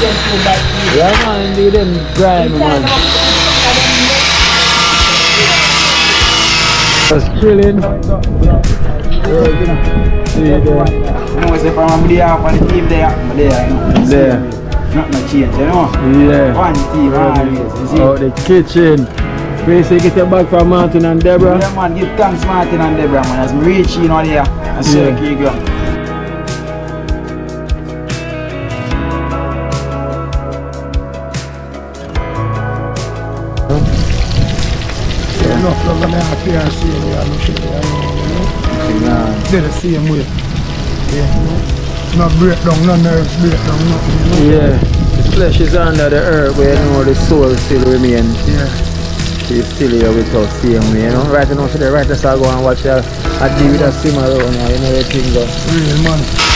them too bad. Yeah, man, indeed, them grime, man. Just chilling. See there. You know, say from I'm there for the team there, I'm there, you know. There. Not no change, you know. Yeah. One team, always, you see. Out the kitchen. Basically, get your bag from Martin and Deborah. Yeah, man, give thanks Martin and Deborah, man. As me reach in on there, and see Yeah. yeah. keep going. They're the same way. Yeah, you know. No breakdown, no nerves breakdown, nothing, you. Yeah. The flesh is under the earth, but you know the soul still remains. Yeah. She's still here with us, same way, you know. Right now, today, right now, I go and watch her. I deal with a swim around here, you know the thing go. Real man.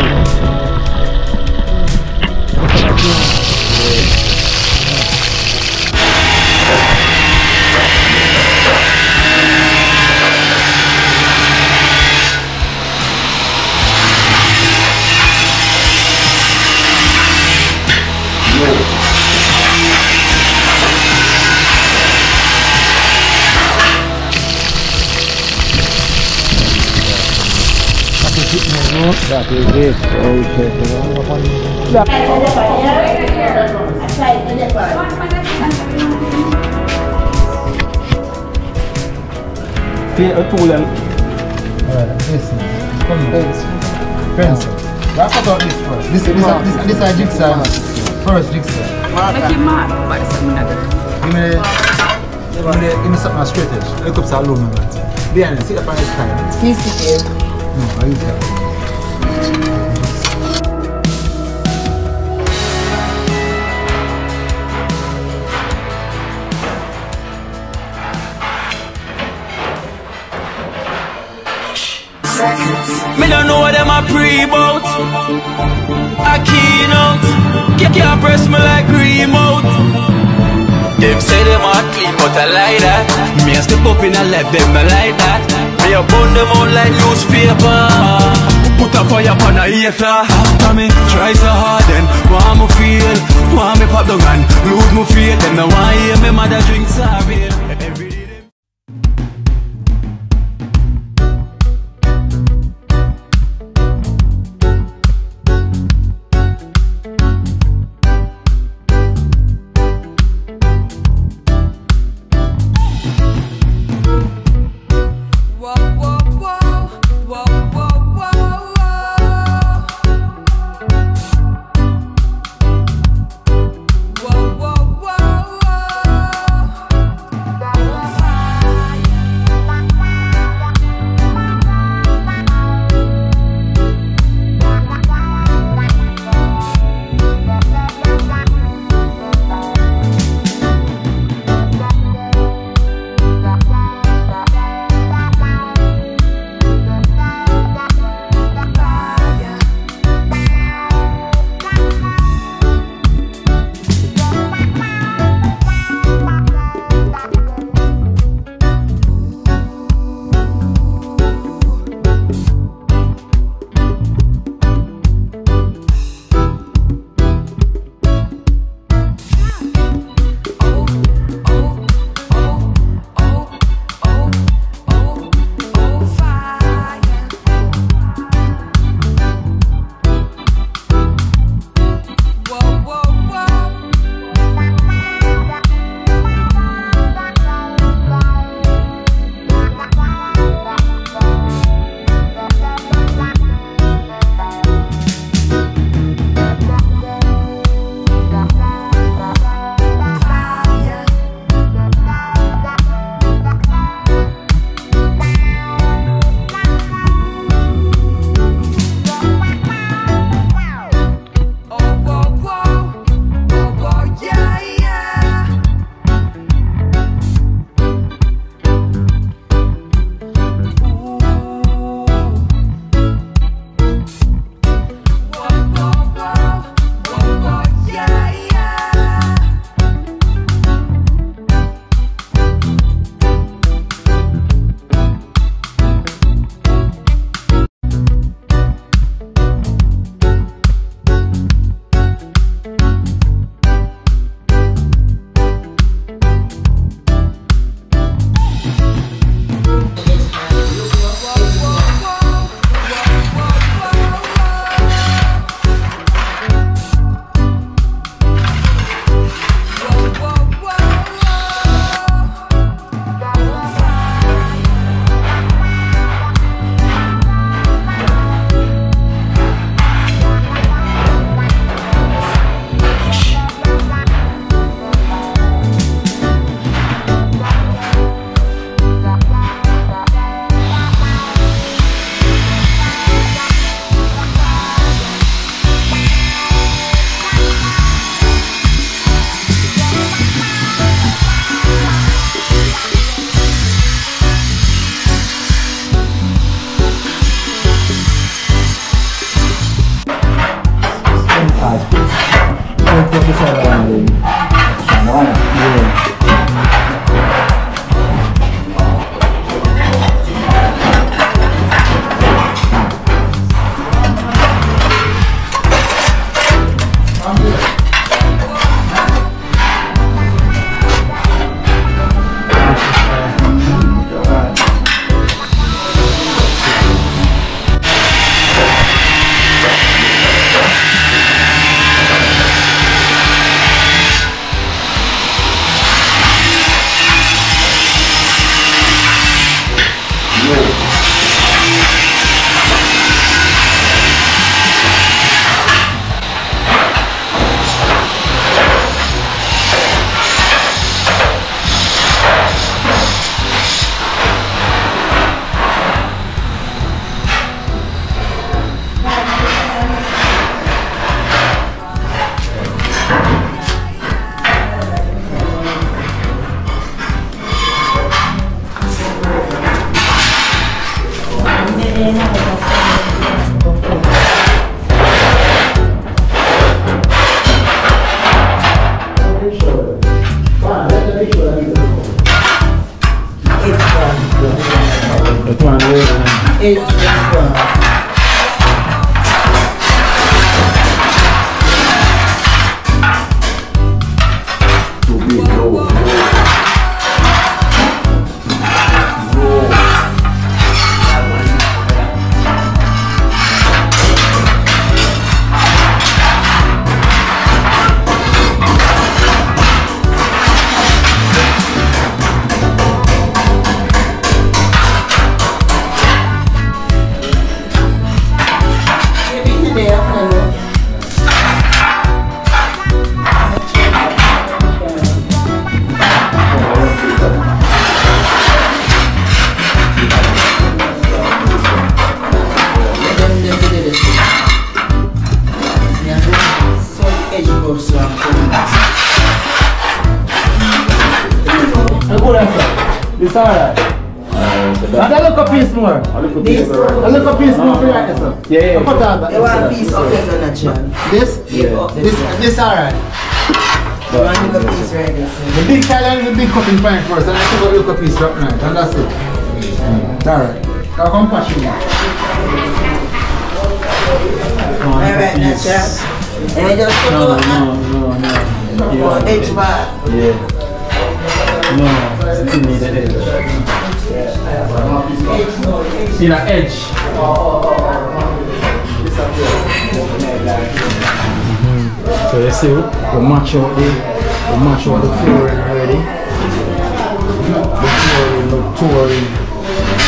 That is it. Okay. Feel a tool and Alright, this is. Come here. Pencil. Let's cut out this first. This, this, this, this, is a jigsaw. man. First jigsaw. Make him mad, but something like that. Give me the, give me, the, give me something straight edge. Look up some aluminum. Behind it, sit up on this side. No, I use that. Me don't know what them a pre bout. A keynote. Can't press me like remote. Them say them a clean, but I like that. Me a step up in a left, them not like that. Me a burn them out like newspaper. Put a fire upon a hater. After me try so hard, then want me feel, want me pop down and lose me feel. Them no want hear me mother drink sorry. That one way. This alright. And I look a little piece more. I look a little piece more for that, sir. Yeah, yeah. Put on that. You want a piece of this on that John? This? Yeah. This, this alright. You want a little piece right there, sir? The big side and the big cutting point first, and I think a little piece right now. And that's it. Mm. Alright. I'll come patch you now. Alright, that's right. And you just put No, on no, no, no. that Yeah. edge bar. Yeah. No, still need an edge. Need an edge. Mhm. So you see, we match out the, we match out the flooring already. The flooring, the touring.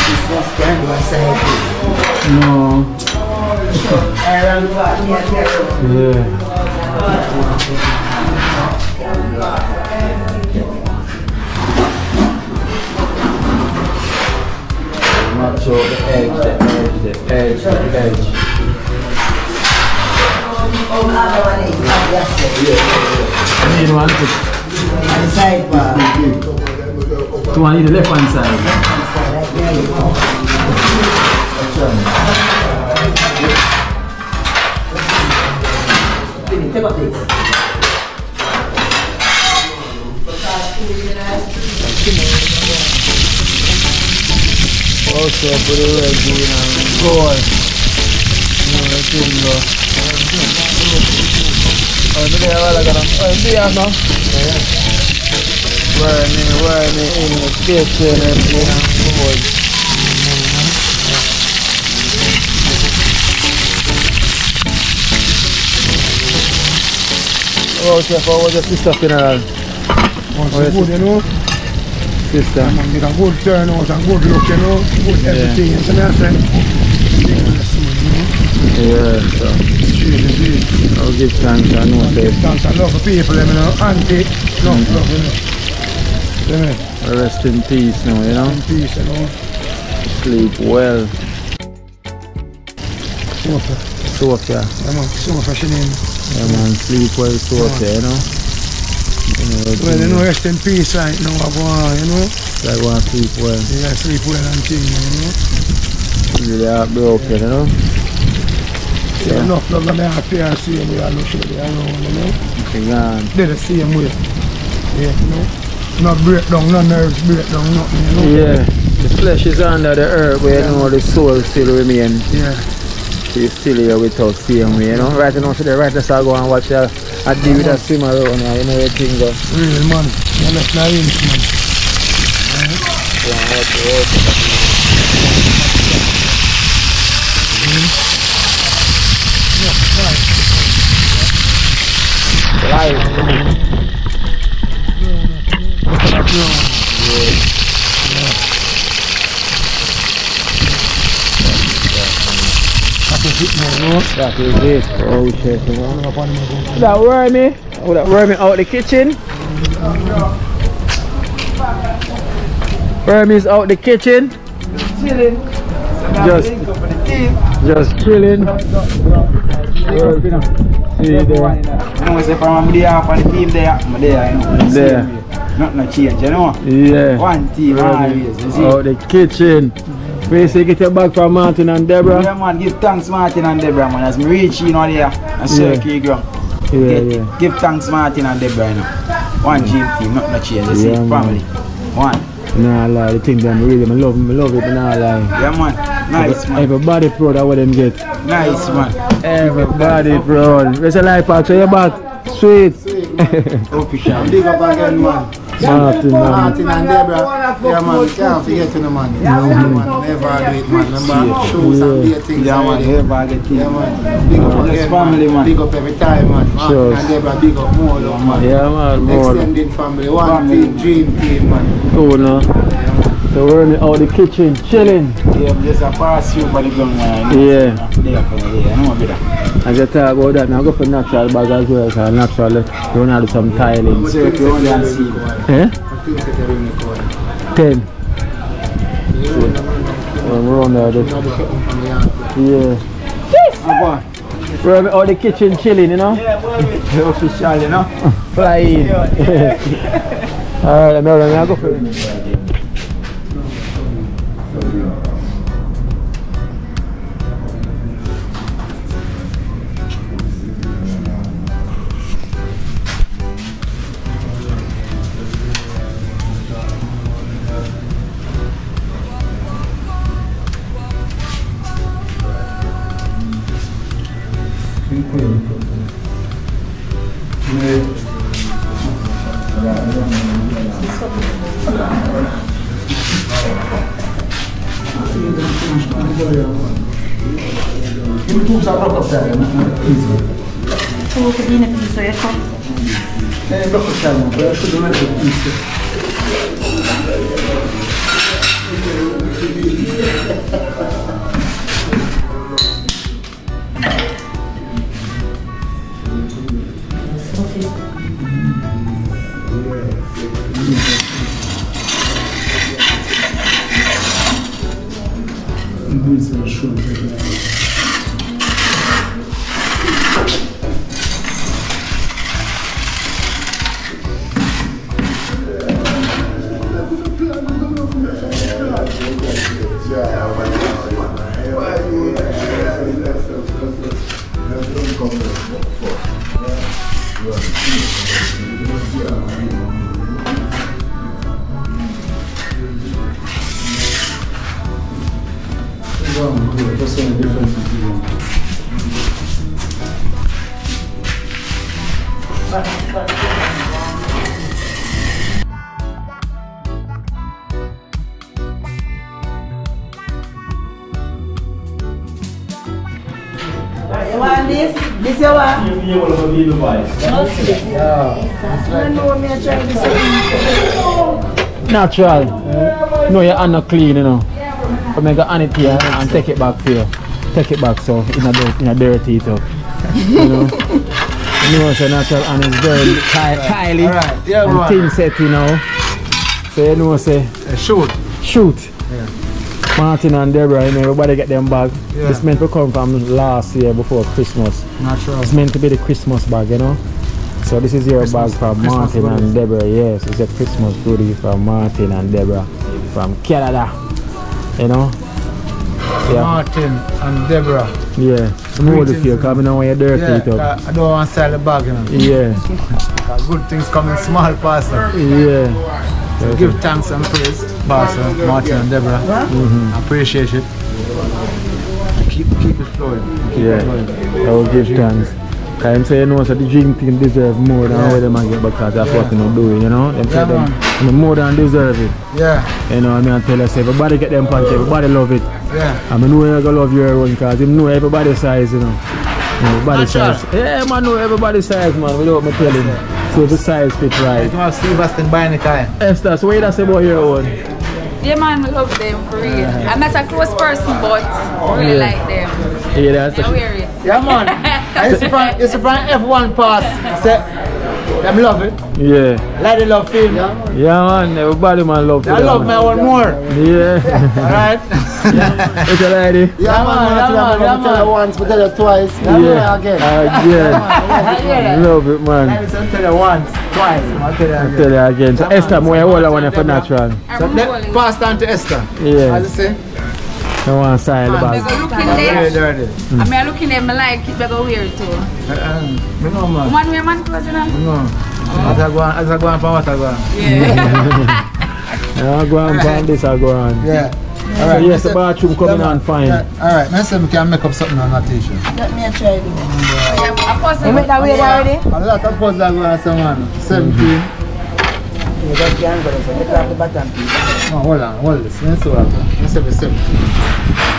This was can do side piece. No. Yeah, yeah. Yeah. Match out the edge, the edge, the edge, the edge. Oh, other one is, ah, yes, sir. I need one to, the side bar. to one need the left hand side. There you go. Take up this. Also put the red green and gold. No, the thing go. Oh, the day I was gonna, oh, the day now. Burning, burning in the kitchen and everything and gold. Chef, how was your sister funeral? Once it's yes. good, you know, Sister. man get a good and good look, you know, good everything, you see me I say? Yeah, so. I'll give thanks know say Thanks love people, you know, auntie, love, love, you know. Me? rest in peace now, you know. Peace, you know. Sleep well. Sofa. Yeah, man, sofa, she name. Yeah man, sleep well you know. Eh, Well, you know, rest in peace right now, I go on, you know. I go and sleep well. Gotta sleep well and thing, you know. Really heartbroken, you know. Yeah, enough love and I feel the same way I know should be around, you know. Thing on. They're the same way. Yeah, you know. No breakdown, no nerves breakdown, nothing, you know. Yeah. The flesh is under the earth, but you know the soul still remain. Yeah. Still here with us same way, you know. Right now, so the right let's go and watch a, a deal with a swim around here, you know everything thing go. Real man. You left my inch, man. That is it. Oh shit, you. That wormy, oh that wormy out the kitchen. Wormy's out the kitchen. Chilling. Just- Just chilling. See you there. I know say from the half of the team there, I'm there, you know. There. Nothing change, you know. Yeah. One team always, you see. Out the kitchen. Please get your bag from Martin and Deborah. Yeah, man, give thanks Martin and Deborah, man. As me reach, you know, there, and circle ground. Yeah, Get- yeah. Give thanks Martin and Deborah, you know. One mm. team team, not no change, you see. Yeah, man. Family. One. Nah lie, the thing them really, I love I love it, but nah lie. Yeah, man. Nice, man. Everybody proud of what them get. Nice, man. Everybody proud. Where's the life pack? So your back. Sweet. Official. Big up again, man. Martin, and Deborah. Yeah, man. Can't forget to the man. Yeah, man. Never do it, man. Remember, shows and be. Yeah, man. Never get Yeah, man. Big up again, family, man. Big up every time, man. Martin and Deborah, big up more, love, man. Yeah, man, more. Extended family. One team, dream team, man. Cool, no? So we're in the, out the kitchen, chilling. Yeah, just a pass you for the gun, man. Yeah. There for the day. I know better. As you talk about that, now go for natural bag as well, because natural, you want to do some tiling. So if you only and see. Eh? I think that they're in the corner. Ten. We're on there, this. Now they shut them from the yard. Yeah. We're in- out the kitchen chilling, you know? Official, you know. Flying. Alright, I'm gonna go for it. Хорошо, давай подпишем. Будет совершенно. I. Natural. No, your hand not clean, you know. But a hand it here and take it back for you. Take it back so in a dirt, in a dirty. You know. You know, so natural and it's very ti- tidy Alright, yeah, and thin set, you know. So you know, say uh, Shoot. shoot. Martin and Deborah, you know, everybody get them bag. Yeah. It's meant to come from last year before Christmas. Natural. It's meant to be the Christmas bag, you know. So this is your bag from Christmas Martin goodies. and Deborah. Yes, it's a Christmas goodie from Martin and Deborah from Canada. You know. Yeah. Martin and Deborah. Yeah. I'm hold it for you, because I know when you're dirty Yeah, it up. I don't want to sell the bag, you know. Yeah. 'Cause Good things come in small parcel. Yeah. So give thanks and praise, Pastor Martin and Deborah. Mm-hmm. Appreciate it. Keep keep it flowing. Keep Yeah. it flowing. I will give thanks. Him say you know so the dream team deserve more than Yeah. what them get because that's what Yeah. they doing, you know? Them say Yeah, them, man. them more than deserve it. Yeah, You know, what I mean I tell us everybody get them punch, everybody love it. yeah. I mean know you gonna love your own cause him know everybody size, you know. Everybody size. Yeah man know everybody size man without me telling. So the size fit right. You have Steve Aston buying the car. Esther, so what you say about your own? Yeah, man, I love them for real. I'm not a close person, but I really Yeah. like them. Yeah, that's I wear it. Yeah, man. And it's from it's from F1 pass. Say, them love it. Yeah. Like they love film. Yeah man, everybody man love I love my one more. Yeah. Alright? It's a lady. Yeah, man, man, yeah, yeah, man. man, We tell yeah, you once, we tell you twice. Yeah, Yeah. again. Again. Love it man. I listen to you once, twice. I'll tell you again. Tell you again. So Esther, more you hold one for natural. So I'm let, rolling. pass down to Esther. Yeah. As you say, No one style the I bag. go looking very there. dirty. I mean, I looking there, I like it, I go wear it too. Uh, um, man. One wear man clothes, you know? No. As I go on, as I go on, for what I go on. Yeah. I go on from this, I go on. Yeah. So yes, the bathroom coming on fine. Yeah, Alright, let's see if we can make up something on that t-shirt. Let me try it. I post You make that weird already? A lot of posts are going on someone. 17. You just can't go there, so take off the bottom piece. No, hold on, hold this. Let's see what happens. Let's see if it's 17.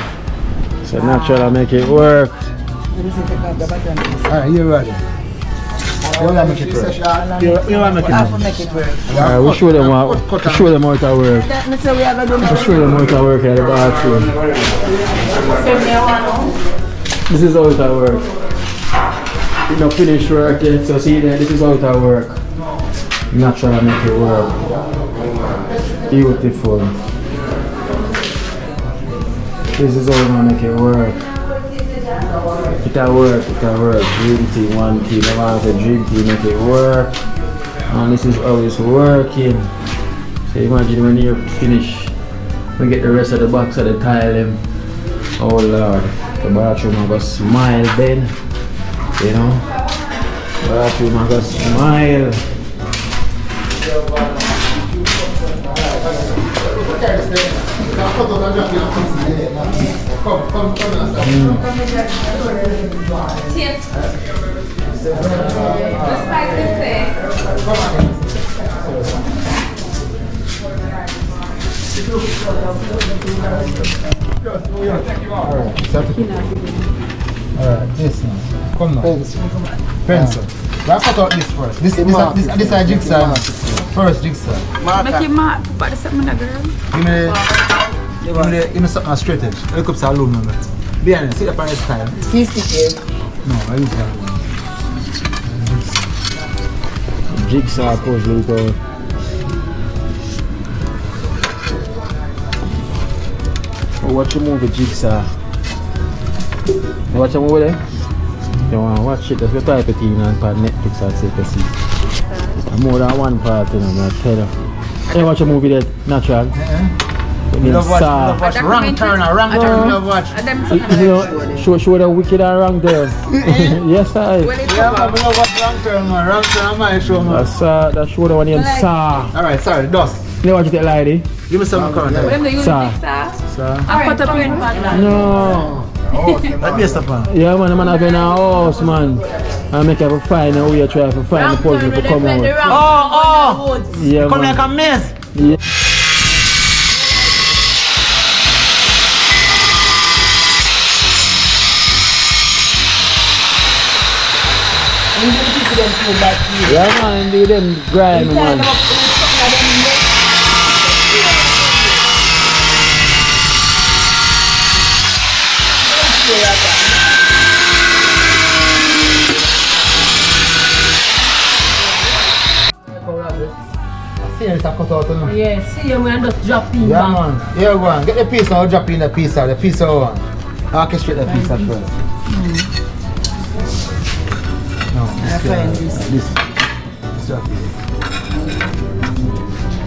So natural, I make it work. Let me see, take off the bottom piece. Alright, you ready? You want to make it work? You, you want to make it Half work? will make it work. Alright, we show them how, we show them how it work. That we have a do We now. show them how it work at the bathroom. This is how it work. You know, finish work yet, so see there, this is how it work. Natural, make it work. Beautiful. This is we gonna make it work. It a work, it a work. Dream team, one team. I want to dream team make it work. And this is it's working. So imagine when you finish, we get the rest of the box of the tile them. Oh lord, the bathroom I go smile then. You know? Bathroom I go smile. The spice is there. Mm. Alright, this now. Come now. Pencil. We have cut out this first. This, this, mark this, it. this, this is jigsaw. First jigsaw. Make it mad, but it's something a girl. Give me the, give me the, give me something straight edge. Look up to aluminum. Be honest, see the price style. Sixty No, I use that. Jigsaw puzzle it out. Oh, watch a movie Jigsaw. Watch a movie there? You want to watch it, just go type it in on on Netflix and see if you see. And more than one part, you know, I tell you. You watch a movie there, natural. Eh? It You love watch, you love watch. Wrong turn, a wrong documentary? turn, you love watch. You something you like know, show, show the wicked and wrong there. yes, I. Well, Yeah, man, we love watch wrong turn, man. Wrong turn, on my show, man. That's uh, that show the one named Like- Saw. Alright, sorry, dust. You watch it, lady? Give me some current. Them they use Sir. jigsaw. Sir. And put up in pan. No. Let me stop on. Yeah, man, the man have been in a house, man. And make her find a way to try to find the puzzle to come out. Oh, oh! Yeah, Come man. like a mess. Yeah. Yeah, man, do them grind, man. See it's a cut out. Yeah, see you when just drop in Yeah, man. Here we go. on. Get the piece now. Drop in the piece out. The piece oh, out one. Orchestrate the piece out first. Mm. No, I uh, find this. this. This drop in.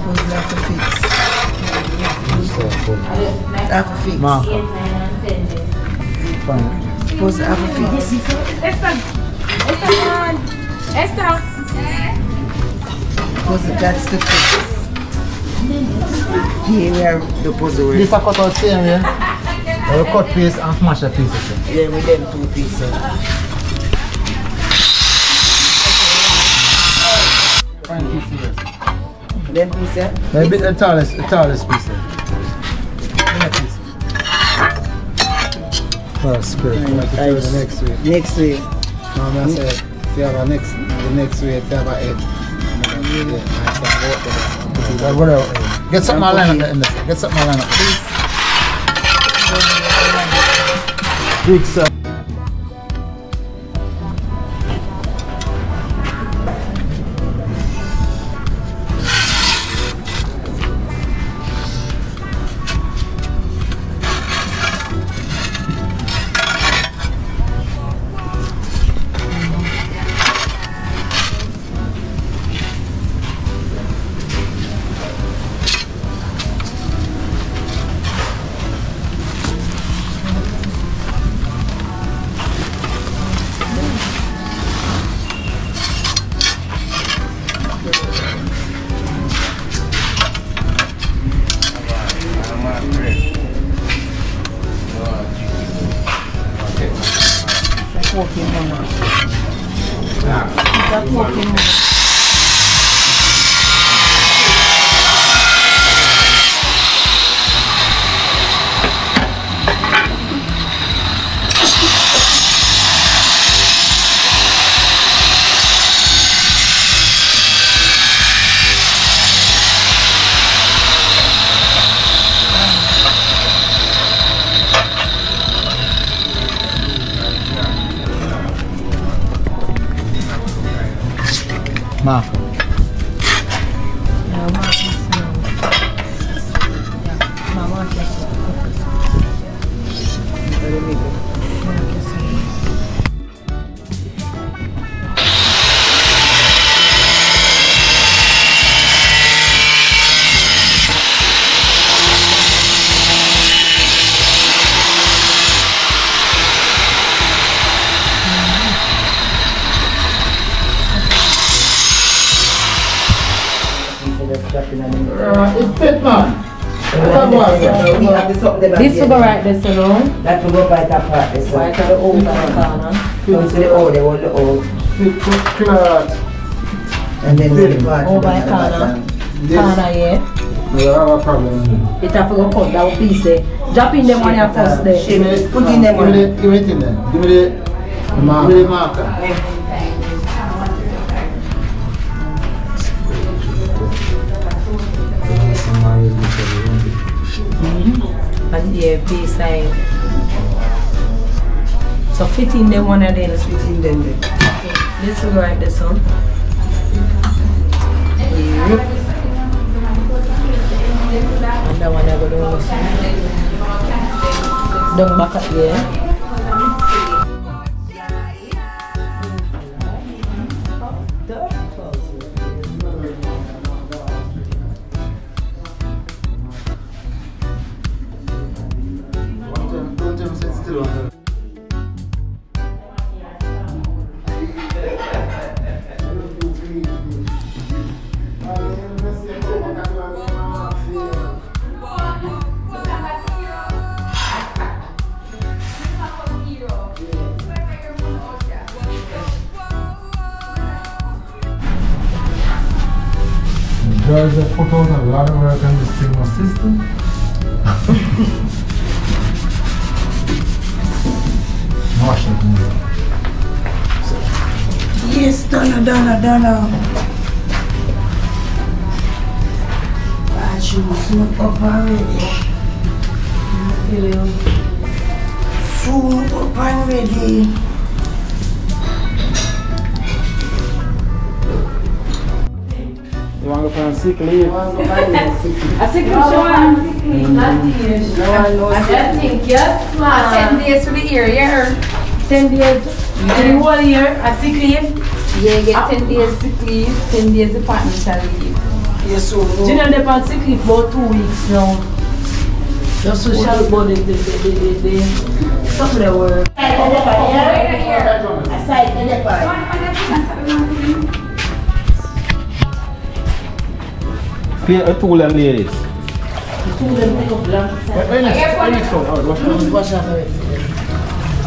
Puzzle have to fix. So, good. Have to fix. Mark. Supposed to have a feast. Esther, Esther, come on. Esther. Supposed to that's the feast. Here we are the puzzle. This a cut out same way. Or you cut piece and smash the pieces. Then with them two pieces. Fine piece here. Them pieces. Maybe the tallest, the tallest piece. there. Give me a piece. First, great. Like to do the next week. Next week. I said, if you have a next, the next week, if you have a head. Yeah, I can walk with it. But whatever. Get something line up in. Get something line up. Big sir. 高級もの。ザ高級もの。This This will go right this alone. That will go by that part. This Right to the old corner. Come to the old, they want the old. Fit, fit, clear. And then the part. Over by corner. Corner, yeah. We have a problem. It have to go cut that piece there. Drop in them on your first there. Put in them Give on. the, give it in there. Give me the, give me the marker. And the piece side. So fit in them one of them. Put in them there. Okay, This will go right this one. Yep. And that one I go down this one. Down back up there. Put out a lot of work on this thing, my sister. Washington. Yes, Donna, Donna, Donna. I should smoke up already. Soon up Asikli. Asikli Joan. I think, yes, ma'am. Ten days for the year, yeah. Ten days. For the whole year, asikli. Yeah, get ten days sick leave, ten days the partner shall leave. Yes, so. Do you know they've been sick leave for two weeks now. Your social body, the, the, the, the, the, some of the work. Aside, the leopard. A tool and already.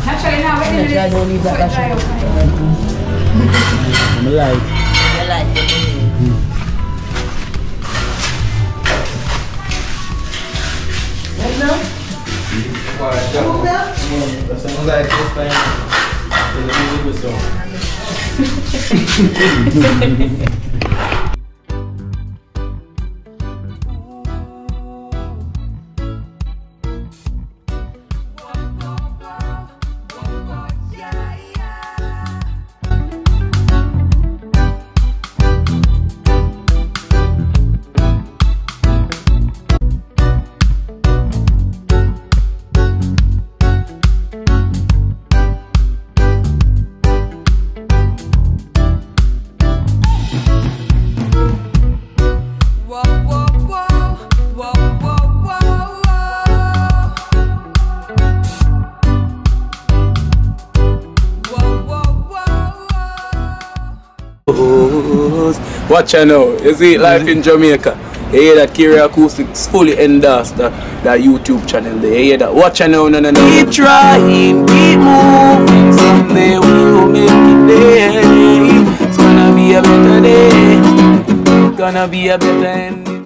Actually, now, Actually, I don't need that wash off. I'm like, I like it. Whoa, Watch out now. You see life in Jamaica. You hear that Kiri Acoustics fully endorsed that, that YouTube channel there. You hear that? Watch out now, no, no, no. Keep trying, keep moving. Someday we will make it there. It's gonna be a better day. Gonna be a better end.